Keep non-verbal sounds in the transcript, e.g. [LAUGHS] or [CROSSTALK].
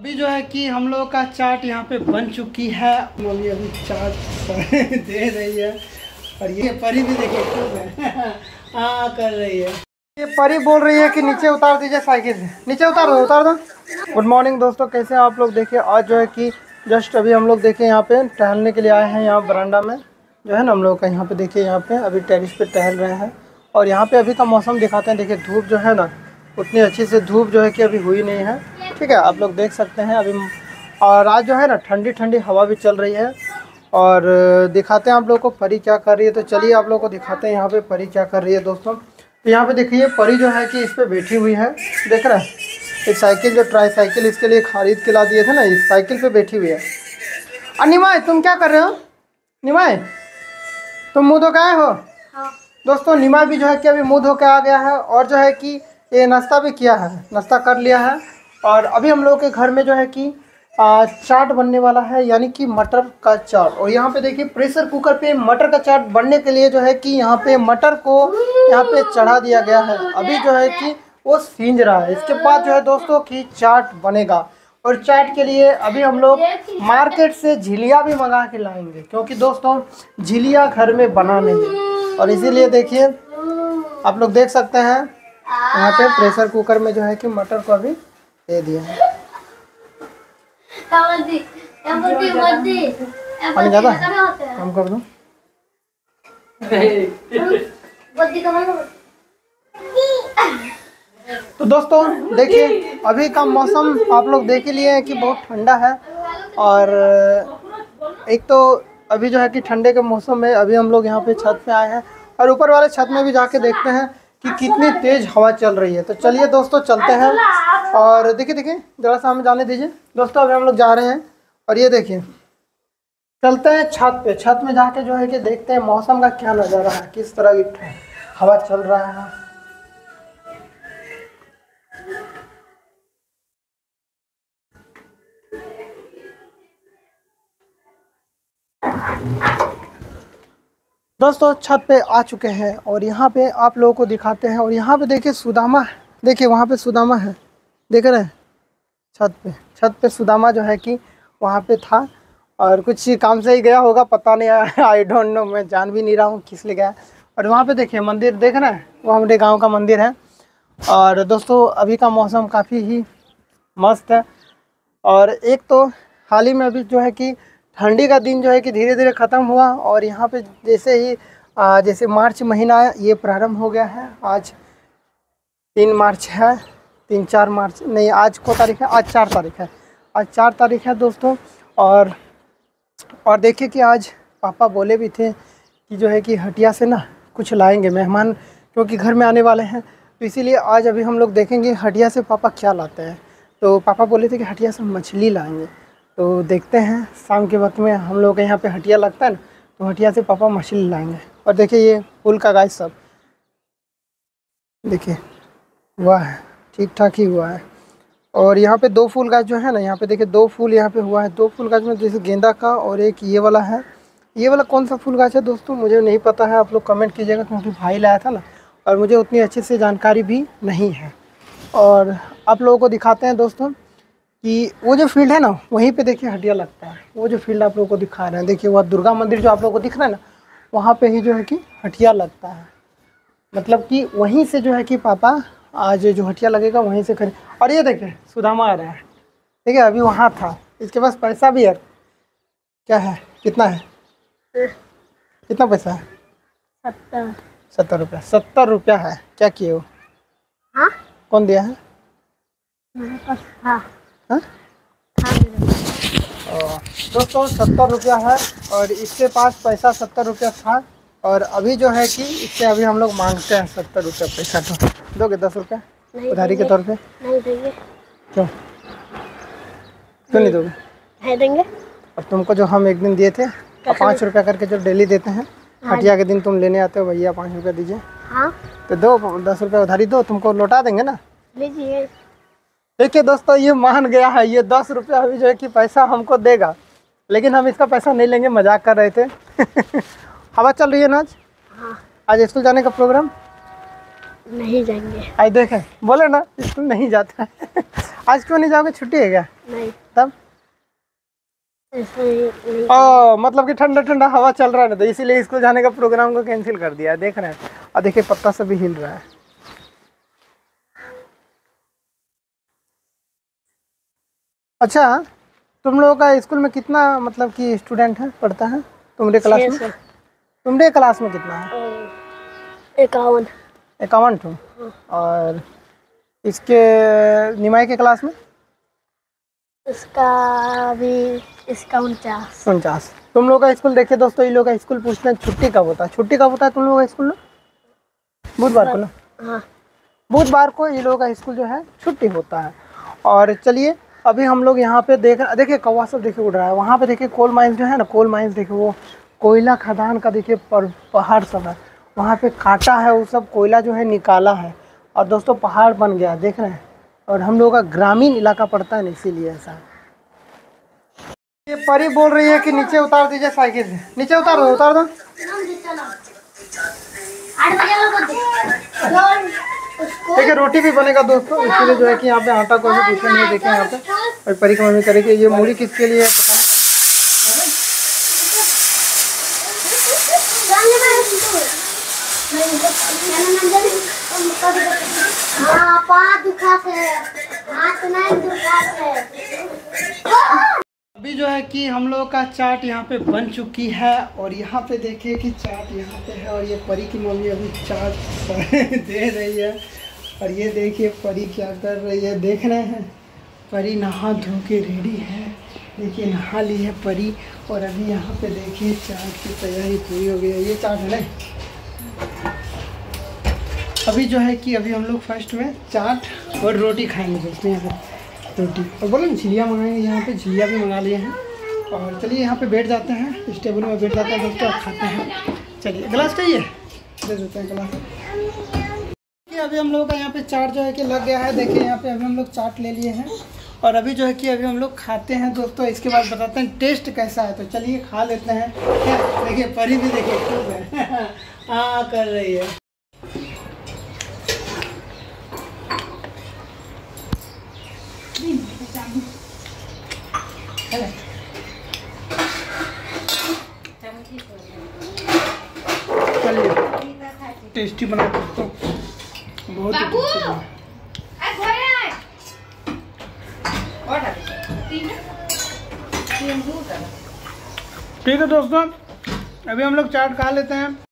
अभी जो है कि हम लोग का चाट यहाँ पे बन चुकी है। मम्मी अभी चाट [LAUGHS] दे रही है। और ये परी भी देखिए [LAUGHS] हाँ। कर रही है। ये परी बोल रही है कि नीचे उतार दीजिए साइकिल। नीचे उतार दो उतार दो। गुड मॉर्निंग दोस्तों, कैसे हैं आप लोग? देखिए, आज जो है कि जस्ट अभी हम लोग देखे यहाँ पे टहलने के लिए आए हैं यहाँ बरांडा में। जो है ना, हम लोग का यहाँ पे देखिए, यहाँ पे अभी टेरिस पे टहल रहे हैं। और यहाँ पे अभी का मौसम दिखाते हैं। देखिए, धूप जो है ना उतनी अच्छी से धूप जो है कि अभी हुई नहीं है। ठीक है आप लोग देख सकते हैं अभी और आज जो है ना ठंडी ठंडी हवा भी चल रही है। और दिखाते हैं आप लोग को परी क्या कर रही है। तो चलिए आप लोग को दिखाते हैं यहाँ पे परी क्या कर रही है दोस्तों। तो यहाँ पे देखिए परी जो है कि इस पर बैठी हुई है। देख रहे हैं एक साइकिल जो ट्राई साइकिल इसके लिए खरीद के ला दिए थे ना इस साइकिल पे बैठी हुई है। और निमाय तुम क्या कर रहे हो? निमाय तुम मुँह धो के आए हो? हाँ। दोस्तों निमाय भी जो है कि अभी मुँह धो के आ गया है और जो है कि ये नाश्ता भी किया है, नाश्ता कर लिया है। और अभी हम लोग के घर में जो है कि चाट बनने वाला है, यानी कि मटर का चाट। और यहाँ पे देखिए, प्रेशर कुकर पे मटर का चाट बनने के लिए जो है कि यहाँ पे मटर को यहाँ पे चढ़ा दिया गया है। अभी जो है कि वो सींज रहा है। इसके बाद जो है दोस्तों कि चाट बनेगा। और चाट के लिए अभी हम लोग मार्केट से झिलिया भी मंगा के लाएँगे, क्योंकि दोस्तों झिलिया घर में बना नहीं है। और इसीलिए देखिए, आप लोग देख सकते हैं यहाँ पे प्रेशर कुकर में जो है कि मटर को अभी दे दिया है। पानी ज़्यादा? है। कम कर दूँ? तो दोस्तों देखिए अभी का मौसम आप लोग देख ही लिए हैं कि बहुत ठंडा है और एक तो अभी जो है कि ठंडे के मौसम में अभी हम लोग यहाँ पे छत पे आए हैं और ऊपर वाले छत में भी जाके देखते हैं कि कितनी तेज़ हवा चल रही है। तो चलिए दोस्तों चलते हैं। और देखिए देखिए ज़रा सा हमें जाने दीजिए। दोस्तों अभी हम लोग जा रहे हैं। और ये देखिए चलते हैं छत पे। छत में जाके जो है कि देखते हैं मौसम का क्या नज़ारा है किस तरह की हवा चल रहा है। दोस्तों, छत पे आ चुके हैं और यहाँ पे आप लोगों को दिखाते हैं और यहाँ पे देखिए सुदामा है। देखिए, वहाँ पे सुदामा है। देख रहे हैं? छत पे। छत पे सुदामा जो है कि वहाँ पे था और कुछ काम से ही गया होगा, पता नहीं आई डोंट नो मैं जान भी नहीं रहा हूँ किस लिए गया। और वहाँ पे देखिए मंदिर, देख रहे हैं? वो हमारे गाँव का मंदिर है। और दोस्तों, अभी का मौसम काफ़ी ही मस्त है। और एक तो हाल ही में अभी जो है कि ठंडी का दिन जो है कि धीरे धीरे ख़त्म हुआ और यहाँ पे जैसे ही आ, जैसे मार्च महीना ये प्रारंभ हो गया है आज तीन मार्च है तीन चार मार्च नहीं आज को तारीख है आज चार तारीख है आज चार तारीख है दोस्तों और और देखिए कि आज पापा बोले भी थे कि जो है कि हटिया से ना कुछ लाएँगे मेहमान क्योंकि घर में आने वाले हैं तो इसीलिए आज अभी हम लोग देखेंगे हटिया से पापा क्या लाते हैं। तो पापा बोले थे कि हटिया से मछली लाएँगे। तो देखते हैं, शाम के वक्त में हम लोग के यहाँ पे हटिया लगता है ना तो हटिया से पापा मछली लाएँगे। और देखिए ये फूल का गाय सब। देखिए, हुआ है ठीक ठाक ही हुआ है। और यहाँ पे दो फूल गाछ जो है ना, यहाँ पे देखिए दो फूल यहाँ पे हुआ है। दो फूल गाछ में जैसे गेंदा का और एक ये वाला है। ये वाला कौन सा फूल गाछ है दोस्तों, मुझे नहीं पता है, आप लोग कमेंट कीजिएगा, क्योंकि भाई लाया था ना, और मुझे उतनी अच्छे से जानकारी भी नहीं है। और आप लोगों को दिखाते हैं दोस्तों कि वो जो फ़ील्ड है ना वहीं पे देखिए हटिया लगता है। वो जो फ़ील्ड आप लोगों को दिखा रहे हैं देखिए वह दुर्गा मंदिर जो आप लोगों को दिख रहा है ना वहाँ पे ही जो है कि हटिया लगता है। मतलब कि वहीं से जो है कि पापा आज जो हटिया लगेगा वहीं से खरीद और ये देखिए सुदामा आ रहा है। ठीक है अभी वहाँ था। इसके पास पैसा भी है। क्या है? कितना है? कितना पैसा है? सत्तर। सत्तर रुपया। सत्तर रुपया है। क्या किए हो? हाँ? कौन दिया है? हाँ? दोस्तों सत्तर रुपया है और इसके पास पैसा सत्तर रुपया था और अभी जो है कि इससे अभी हम लोग मांगते हैं सत्तर रुपया पैसा तो। दोगे दस रुपया? उधारी के तौर पे? नहीं देंगे। क्यों? क्यों नहीं दोगे? है देंगे। और तुमको जो हम एक दिन दिए थे और पाँच रुपया करके जो डेली देते हैं हटिया के दिन तुम लेने आते हो भैया पाँच रुपया दीजिए। हाँ। तो दो दस रुपया उधारी दो तुमको लौटा देंगे ना? लीजिए। देखिए दोस्तों ये मान गया है ये दस रुपया अभी जो है कि पैसा हमको देगा लेकिन हम इसका पैसा नहीं लेंगे मज़ाक कर रहे थे। [LAUGHS] हवा चल रही है ना आज? हाँ। आज स्कूल जाने का प्रोग्राम? नहीं जाएँगे। आज देखे बोले ना स्कूल नहीं जाता है। [LAUGHS] आज क्यों नहीं जाओगे छुट्टी है क्या? नहीं। तब? ओ मतलब कि ठंडा ठंडा हवा चल रहा है ना तो इसीलिए स्कूल जाने का प्रोग्राम को कैंसिल कर दिया देख रहे हैं। और देखिए पत्ता सब भी हिल रहा है। अच्छा तुम लोगों का स्कूल में कितना मतलब कि स्टूडेंट है पढ़ता है? तुम्हारे क्लास में? सौ तुम्हारे क्लास में कितना है? इक्यावन इक्यावन तुम और इसके निमाई के क्लास में? इसका भी इसका उनचास। उनचास। तुम लोग का स्कूल देखिए दोस्तों ये लोग का स्कूल पूछते हैं छुट्टी कब होता है? छुट्टी कब होता है तुम लोग का स्कूल में? बुधवार को ना? हाँ। बुधवार को ये लोगों का स्कूल जो है छुट्टी होता है। और चलिए अभी हम लोग यहाँ पे देख देखिए कौवा सब देखिए उड़ रहा है। वहाँ पे देखिए कोल माइंस जो है ना, कोल माइंस देखिए वो, कोयला खदान का देखिए पहाड़ सब है। वहाँ पे काटा है, वो सब कोयला जो है निकाला है। और दोस्तों पहाड़ बन गया, देख रहे हैं। और हम लोग का ग्रामीण इलाका पड़ता है ना, इसीलिए ऐसा। ये परी बोल रही है कि नीचे उतार दीजिए साइकिल। नीचे उतार दो उतार दो। देखिए, रोटी भी बनेगा दोस्तों। इसीलिए जो है कि यहाँ पे आटा को भी पूछे नहीं देखे यहाँ पे। और परी की मम्मी करेगी। ये मूढ़ी किसके लिए है, पता? अभी जो है कि हम लोग का चाट यहाँ पे बन चुकी है। और यहाँ पे देखिए कि चाट यहाँ पे है और ये परी की मम्मी अभी चाट [LAUGHS] दे रही है। और ये देखिए, परी क्या कर रही है, देख रहे हैं। परी नहा धो के रेडी है। देखिए, नहा ली है परी और अभी यहाँ पे देखिए, चाट की तैयारी पूरी हो गई है। ये चाट है अभी जो है कि अभी हम लोग फ़र्स्ट में चाट और रोटी खाएँगे दोस्तों यहाँ पे रोटी। और बोलो ना, झिलिया मंगाएँगे, यहाँ पे झिलिया भी मंगा लिए हैं। और चलिए, यहाँ पे बैठ जाते हैं, इस टेबल में बैठ जाते हैं, दोस्तों खाते हैं। चलिए गिलास चाहिए? दे देते हैं गिलास अभी हम लोग का यहाँ पे चाट जो है कि लग गया है। देखिए यहाँ पे अभी हम लोग चाट ले लिए हैं। और अभी जो है कि अभी हम लोग खाते हैं दोस्तों, इसके बाद बताते हैं टेस्ट कैसा है। तो चलिए खा लेते हैं? देखिए, परी भी देखिए [LAUGHS] हाँ। कर रही है। टेस्टी बना दोस्तों। बहुत ही। टेस्टी बना ठीक है दोस्तों अभी हम लोग चाट खा लेते हैं।